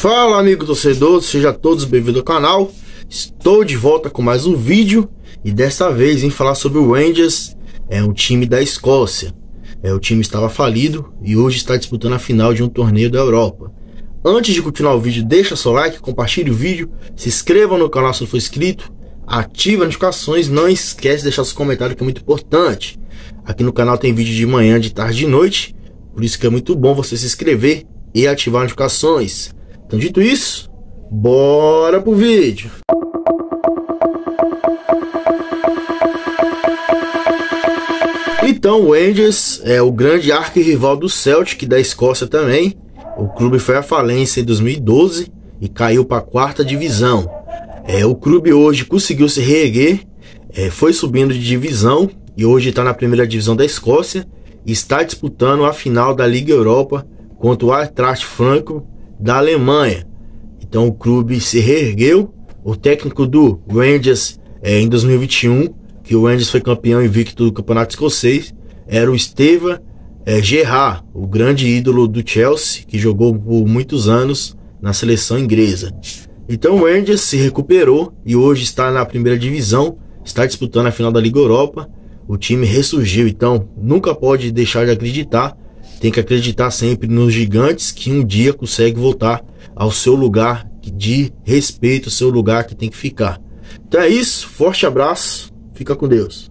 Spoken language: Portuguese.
Fala amigo torcedor, seja todos bem-vindos ao canal. Estou de volta com mais um vídeo e dessa vez em falar sobre o Rangers, é um time da Escócia. É, o time estava falido e hoje está disputando a final de um torneio da Europa. Antes de continuar o vídeo, deixa seu like, compartilhe o vídeo, se inscreva no canal se não for inscrito, ative as notificações, não esquece de deixar seu comentário que é muito importante. Aqui no canal tem vídeo de manhã, de tarde e de noite, por isso que é muito bom você se inscrever e ativar as notificações. Então, dito isso, bora pro vídeo. Então, o Rangers é o grande arquirrival do Celtic da Escócia também. O clube foi à falência em 2012 e caiu para a quarta divisão. É, o clube hoje conseguiu se reerguer, é, foi subindo de divisão e hoje está na primeira divisão da Escócia e está disputando a final da Liga Europa contra o Eintracht Franco da Alemanha. Então o clube se reergueu. O técnico do Rangers é, em 2021, que o Rangers foi campeão invicto do Campeonato Escocês, era o Steva é, Gerrard, o grande ídolo do Chelsea, que jogou por muitos anos na seleção inglesa. Então o Rangers se recuperou e hoje está na primeira divisão, está disputando a final da Liga Europa. O time ressurgiu, então nunca pode deixar de acreditar tem que acreditar sempre nos gigantes que um dia consegue voltar ao seu lugar de respeito, o seu lugar que tem que ficar. Então é isso, forte abraço, fica com Deus.